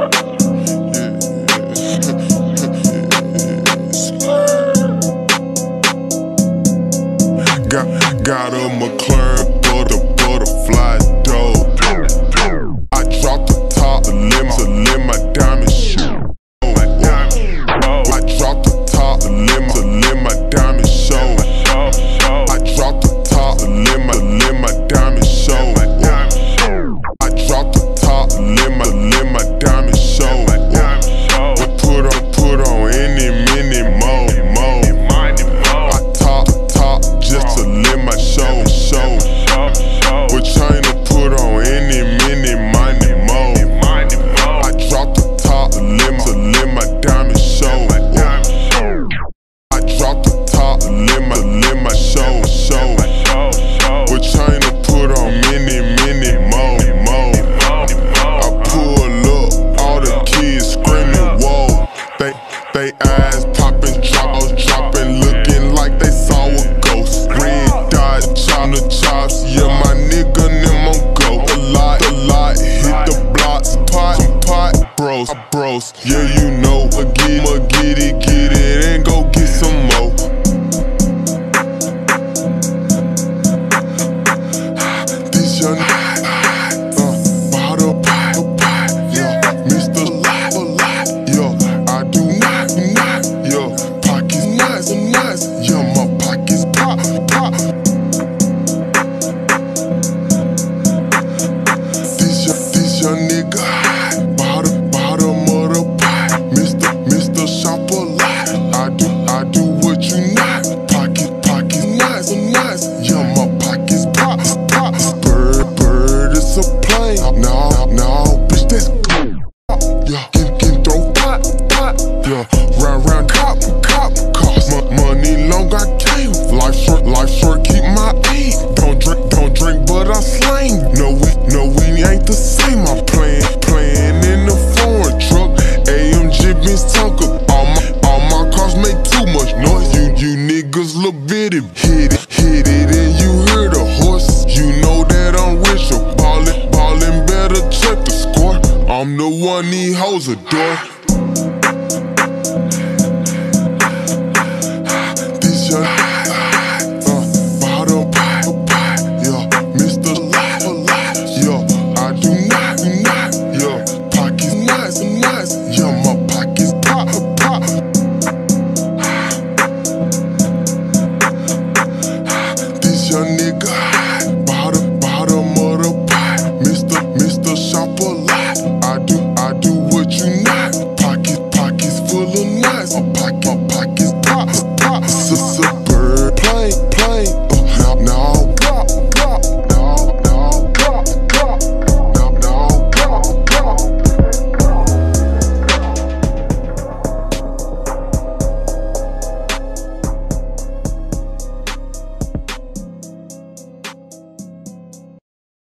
Got, got a McLaren butter, butterfly dough. I dropped the top, the limo. Yeah, you The one he holds a door.